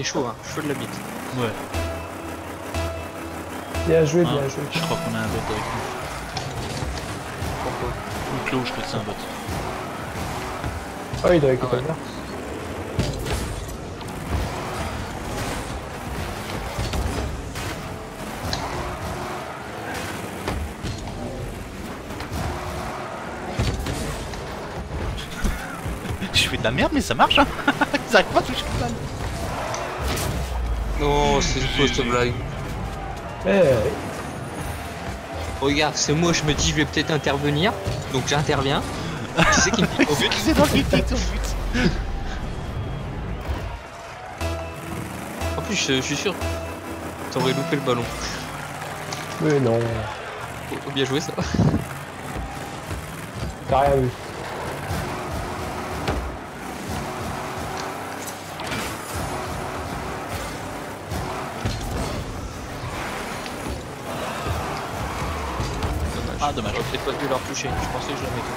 Était chaud, hein. Chaud de la bite. Ouais. Bien joué, Ah, bien joué. Je crois qu'on a un bot avec nous. Pourquoi Ou Clos, je crois que c'est un bot. Ah, il doit Ah écouter ouais. bien. Je fais de la merde, mais ça marche, hein Ils arrivent pas à toucher le balle. Non, c'est une fausse GG. blague. Eh, Regarde, c'est moi, je me dis, je vais peut-être intervenir. Donc j'interviens. Qui c'est qui me dit au but C'est dans le but, au but. En plus, je, je suis sûr. T'aurais loupé le ballon. mais non, Faut, faut bien jouer ça. t'as rien vu. Ah, dommage. J'aurais peut-être pas dû leur toucher. Je pensais que je la mettais.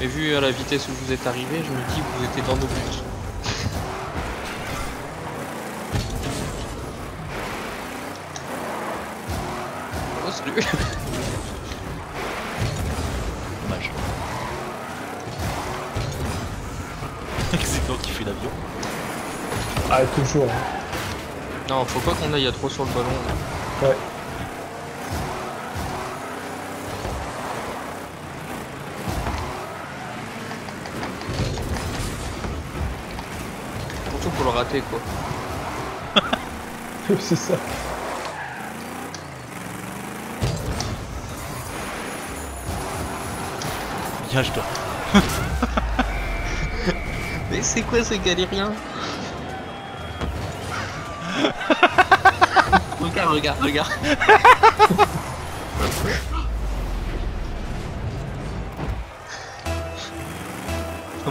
Mais vu à la vitesse où vous êtes arrivé, je me dis que vous étiez dans nos buts. Oh, salut Dommage. c'est toi qui fait l'avion. Ah, toujours. hein. Non, faut pas qu'on aille à trop sur le ballon. Ouais. Rater, quoi. c'est ça. Bien, je dois. Mais c'est quoi ces galériens Regarde, regarde, regarde.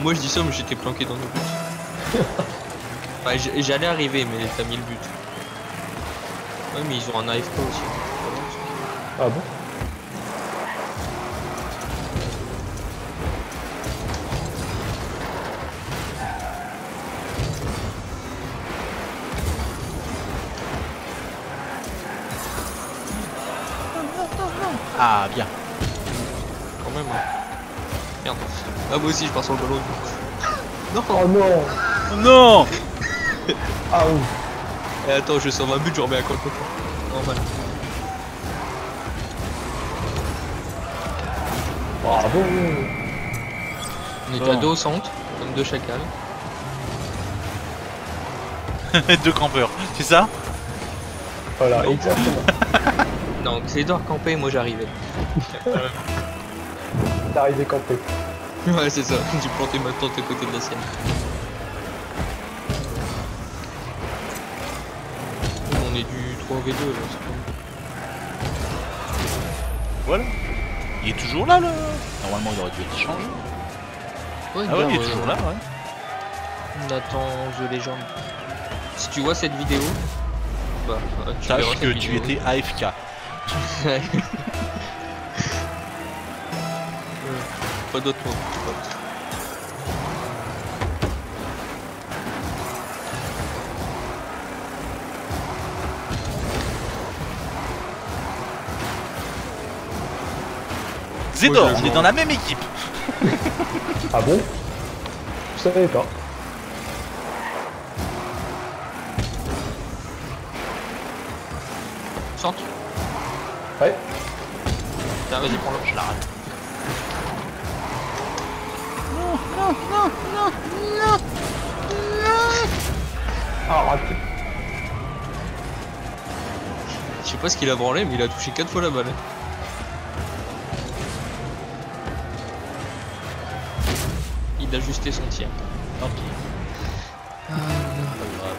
Moi je dis ça, mais j'étais planqué dans nos buts. Enfin, j'allais arriver, mais t'as mis le but. Ouais, mais ils ont un AFK aussi. Ah bon? Ah, bien. Quand même. hein. Merde. Ah, moi aussi je pars sur le ballon. non Oh non Oh non Ah oui Eh, attends, je sors un but, je remets à quoi Normal. Bravo On est Bon. à dos au centre, comme deux chacals. Deux campeurs, c'est ça Voilà, exactement. Non, Clédor campait, moi j'arrivais. T'es arrivé campé. Ouais, c'est ça. J'ai planté ma tente à côté de la sienne. Voilà. Il est toujours là, là Normalement, il aurait dû être changé. Ah ouais, il est toujours là, ouais. Nathan The Legend. Si tu vois cette vidéo, bah, bah tu sache que tu étais AFK. Pas d'autre mot. Zedor, on est dans la même équipe. Ah bon? Je savais pas. Centre Ouais. Tiens, vas-y, prends-le. Je la rate. Ah, raté. Je sais pas ce qu'il a branlé, mais il a touché 4 fois la balle. Ajusté son tir. Tant pis. Ah, Pas grave.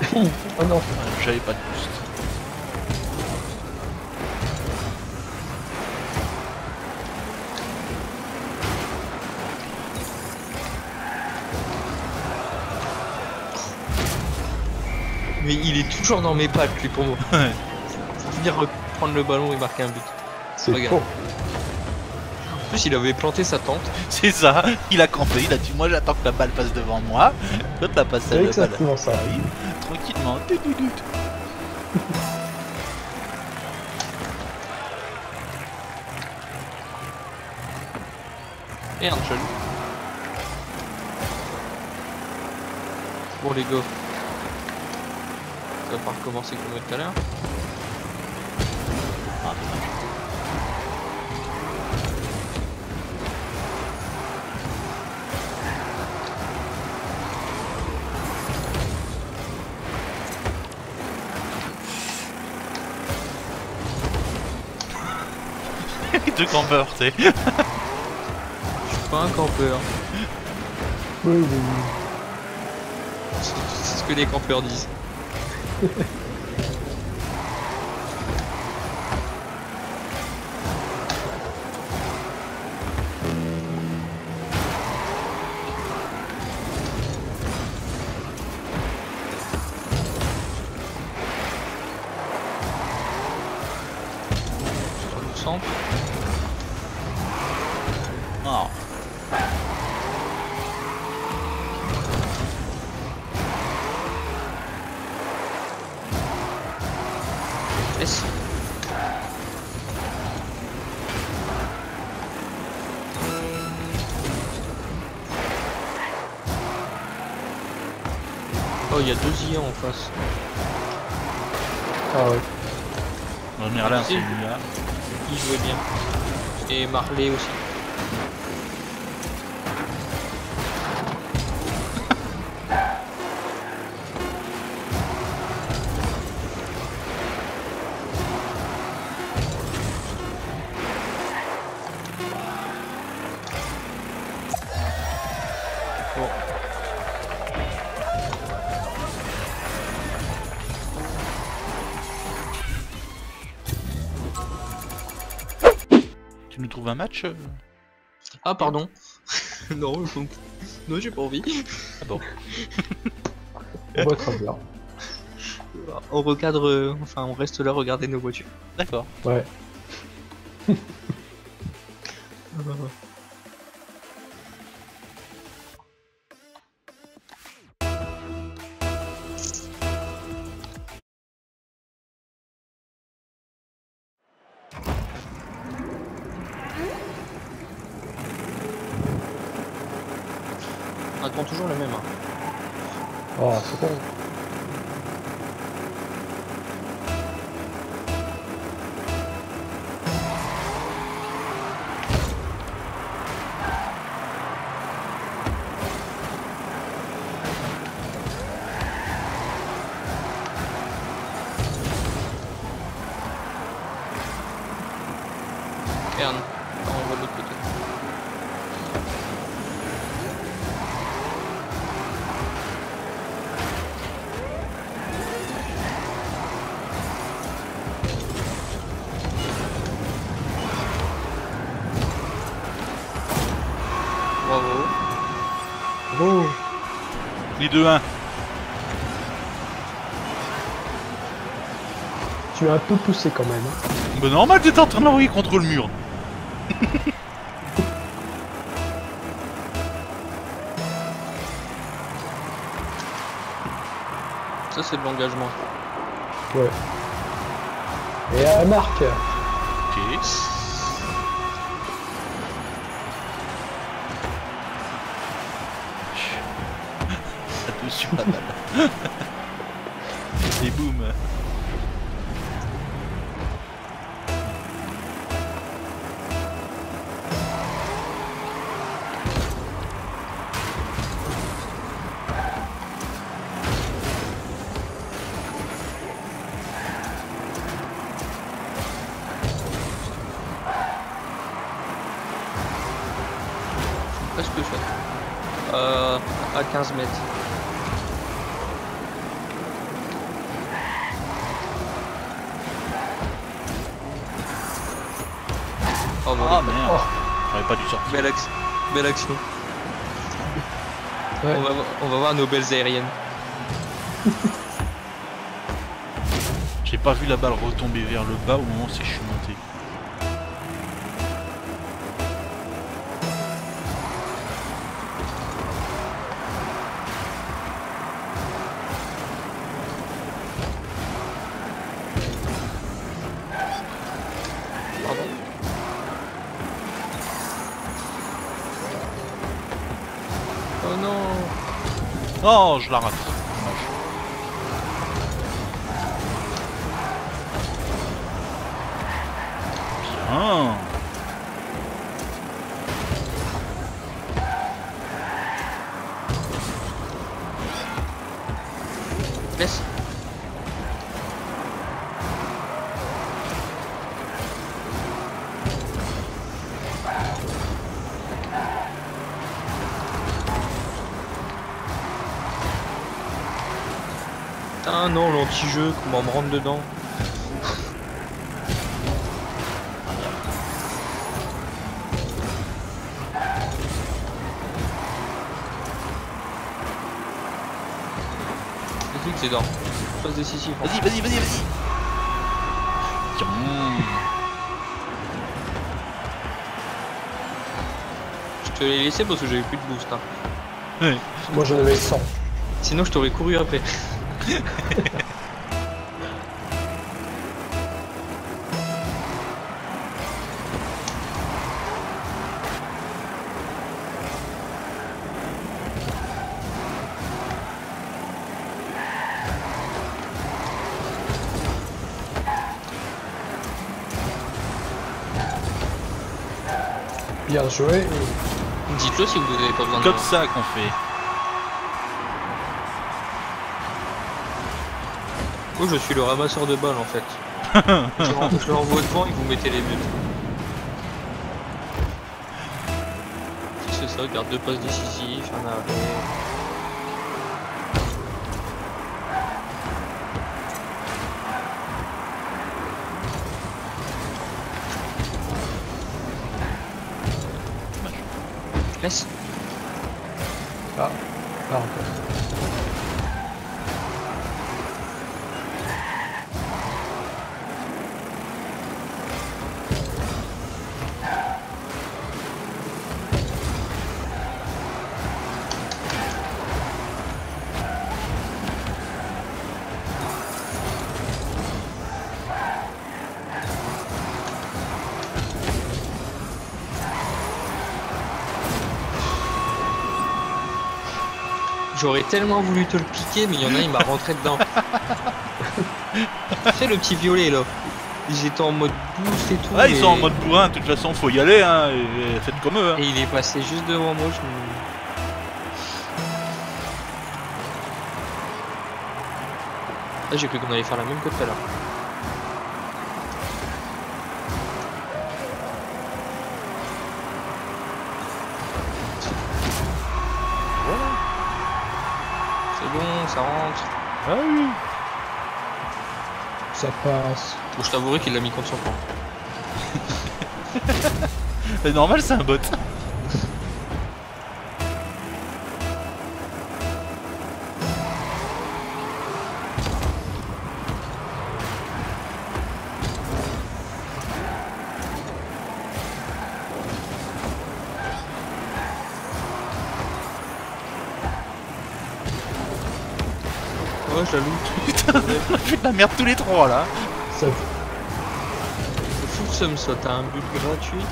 Oh non. J'avais pas de boost. Mais il est toujours dans mes pattes, lui, pour moi. Ouais. Venir reprendre le ballon et marquer un but. C'est Regarde. faux. En plus, il avait planté sa tente. C'est ça, il a campé, il a dit moi j'attends que la balle passe devant moi. L'autre la passe C'est la balle. ça. Oui, tranquillement. Merde, jaloux. Bon, les gars. Ça va pas recommencer comme tout à l'heure. Ah, putain. Deux campeurs, tu sais. Je suis pas un campeur. Oui, oui, oui. C'est c'est ce que les campeurs disent. Centre. Ah ouais. Le Merlin, c'est une IA. Il jouait bien. Et Marley aussi. Tu nous trouves un match euh Ah, pardon. non, je- non, j'ai pas envie. Ah bon. On va très bien. On recadre, euh, enfin, on reste là, regarder nos voitures. D'accord. Ouais. On attend toujours le même. hein. Oh, c'est. Les 2-1. tu m'as un peu poussé quand même. hein. Bah normal, t'étais en train de l'envoyer contre le mur. Ça, c'est de l'engagement. Ouais. Et à. Ok. Suit pas mal. Et boum. Presque fait. Euh, à 15 mètres. Oh, bon, ah merde. J'aurais pas dû sortir. Belle, action. Belle action. Ouais. On, va, on, va, voir nos belles aériennes. J'ai pas vu la balle retomber vers le bas au moment où c'est chemin. Oh, je la rate. Dommage. Bien. Laisse non, l'anti-jeu, comment me rentre dedans c'est dans. Phase décisive. Vas-y, vas-y, vas-y, vas-y. Je te l'ai laissé parce que j'avais plus de boost. hein. Ouais. Moi j'en avais 100. Sinon, je t'aurais couru après. Bien joué. Dites-le si vous n'avez pas besoin de Comme ça qu'on fait. Moi, je suis le ramasseur de balles en fait. je je l'envoie devant et vous mettez les buts. C'est ça, garde deux passes décisives, un arrêt. Laisse. Ah, ah encore. J'aurais tellement voulu te le piquer, mais il y en a, il m'a rentré dedans. Fais le petit violet là. Ils étaient en mode boost et tout. Ah, ils et- sont en mode bourrin, de toute façon, faut y aller, hein. et- et faites comme eux, hein. Et il est passé juste devant moi. Je me... Ah, j'ai cru qu'on allait faire la même que tout à l'heure. Ça rentre. Ah oui. Ça passe. Bon, je t'avouerai qu'il l'a mis contre son camp. C'est normal, c'est un bot. Ouais, je la loot. Putain, on fait de la merde tous les trois là. Ça... C'est fou que ça me saute. T'as un but gratuit.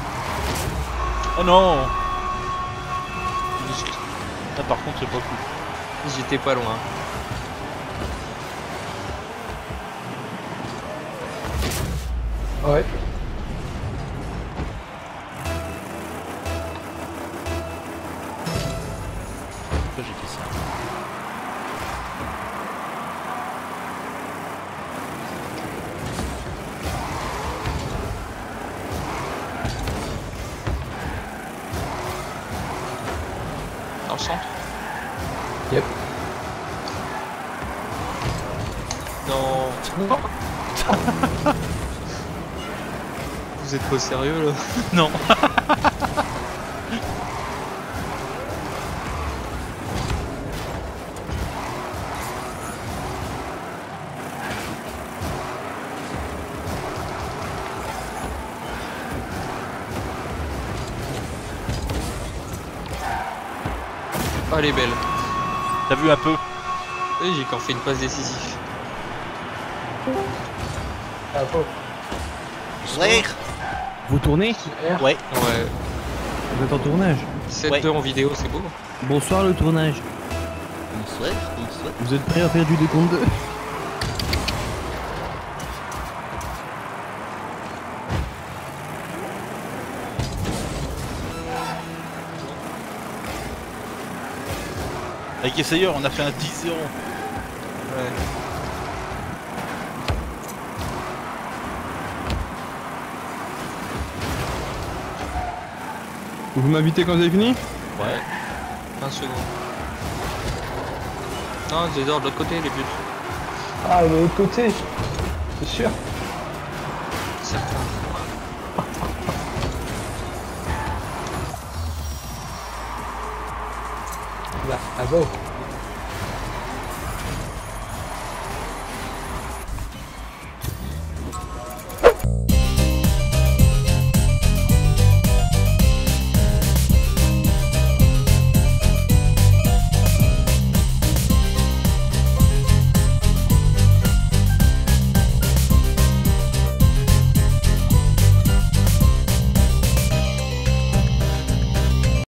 Oh non Juste- Là par contre c'est pas cool. J'étais pas loin. Ouais. Vous êtes pas sérieux là Non Ah, elle est belle. T'as vu un peu? J'ai quand fait une passe décisive. Vous tournez. Ouais. Ouais. Vous êtes en tournage 7 Ouais. 2 en vidéo, c'est beau. Bonsoir le tournage. Bonsoir, bonsoir. Vous êtes prêts à faire du décompte 2 Avec Essayeur, on a fait un 10-0. Ouais. Vous m'invitez quand vous avez fini Ouais. 20 secondes. Non, c'est de l'autre côté, les buts. Ah, de l'autre côté. C'est sûr. Certain. Là, ah bon.